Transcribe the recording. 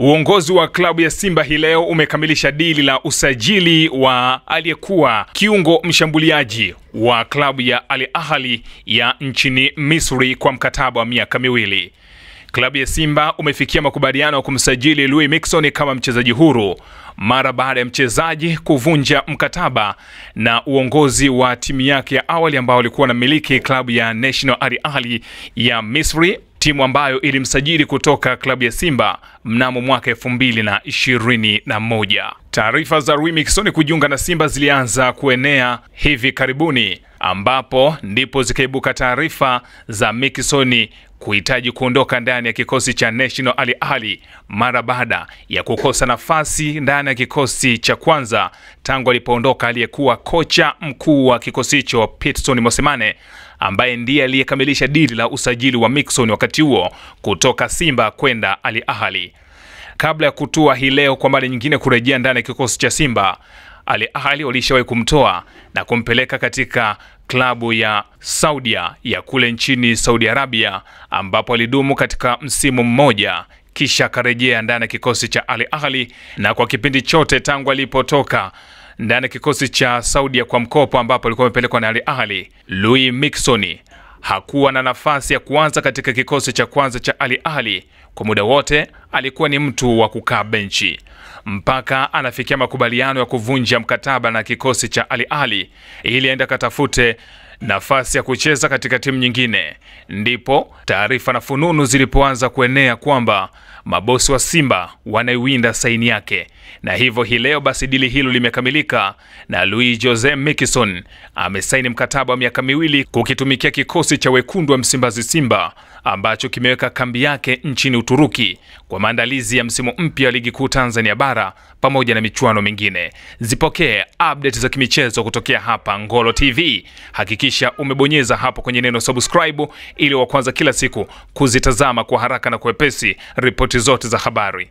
Uongozi wa klabu ya Simba hii leo umekamilisha dili la usajili wa aliyekuwa kiungo mshambuliaji wa klabu ya Al Ahly ya nchini Misri kwa mkataba wa miaka miwili. Klabu ya Simba umefikia makubaliano ya kumsajili Louis Mixon kama mchezaji huru mara baada ya mchezaji kuvunja mkataba na uongozi wa timu yake ya awali ambao walikuwa miliki klabu ya National Al Ahly ya Misri, timu ambayo ilimsajili kutoka klabu ya Simba mnamo mwaka elfu mbili na ishirini na moja. Taarifa za Rui Miquissone kujiunga na Simba zilianza kuenea hivi karibuni, ambapo ndipo zikaibuka taarifa za Miquissone kuhitaji kuondoka ndani ya kikosi cha National Al Ahly mara baada ya kukosa nafasi ndani ya kikosi cha kwanza tangu alipoondoka aliyekuwa kocha mkuu wa kikosi hicho Pitson Mosemane ambaye ndiye aliyekamilisha dili la usajili wa Mixon wakati huo kutoka Simba kwenda ali Ahly. Kabla ya kutua hii leo kwa mara nyingine kurejea ndani ya kikosi cha Simba, Ali Ahly walishawahi kumtoa na kumpeleka katika klabu ya Saudia ya kule nchini Saudi Arabia ambapo alidumu katika msimu mmoja kisha akarejea ndani ya kikosi cha ali ahli na kwa kipindi chote tangu alipotoka ndani ya kikosi cha Saudia kwa mkopo ambapo alikuwa amepelekwa na ali ahli Louis Mixon hakuwa na nafasi ya kuanza katika kikosi cha kwanza cha Ali Ali. Kwa muda wote alikuwa ni mtu wa kukaa benchi mpaka anafikia makubaliano ya kuvunja mkataba na kikosi cha Ali Ali ili aende akatafute nafasi ya kucheza katika timu nyingine. Ndipo taarifa na fununu zilipoanza kuenea kwamba mabosi wa Simba wanaiwinda saini yake, na hivyo hii leo basi dili hilo limekamilika na Luis Jose Miquissone amesaini mkataba wa miaka miwili kukitumikia kikosi cha wekundu wa Msimbazi Simba ambacho kimeweka kambi yake nchini Uturuki kwa maandalizi ya msimu mpya wa ligi kuu Tanzania bara pamoja na michuano mingine. Zipokee update za kimichezo kutokea hapa Ngolo TV. Hakikisha umebonyeza hapo kwenye neno subscribe ili wa kwanza kila siku kuzitazama kwa haraka na kwepesi ripoti zote za habari.